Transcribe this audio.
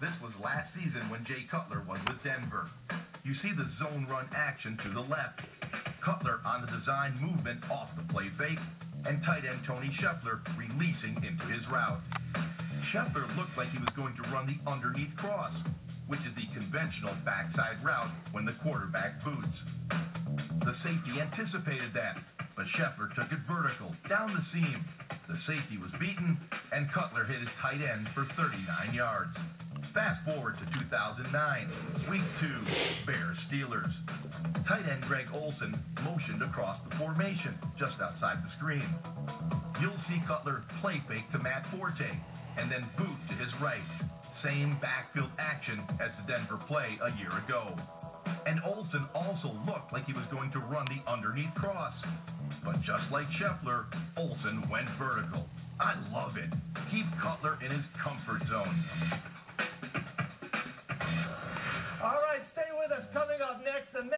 This was last season when Jay Cutler was with Denver. You see the zone run action to the left. Cutler on the design movement off the play fake, and tight end Tony Scheffler releasing into his route. Scheffler looked like he was going to run the underneath cross, which is the conventional backside route when the quarterback boots. The safety anticipated that, but Scheffler took it vertical, down the seam. The safety was beaten, and Cutler hit his tight end for 39 yards. Fast forward to 2009, week two, Bears Steelers. Tight end Greg Olsen motioned across the formation just outside the screen. You'll see Cutler play fake to Matt Forte and then boot to his right. Same backfield action as the Denver play a year ago. And Olsen also looked like he was going to run the underneath cross. But just like Scheffler, Olsen went vertical. I love it. Keep Cutler in his comfort zone. Stay with us. Coming up next, the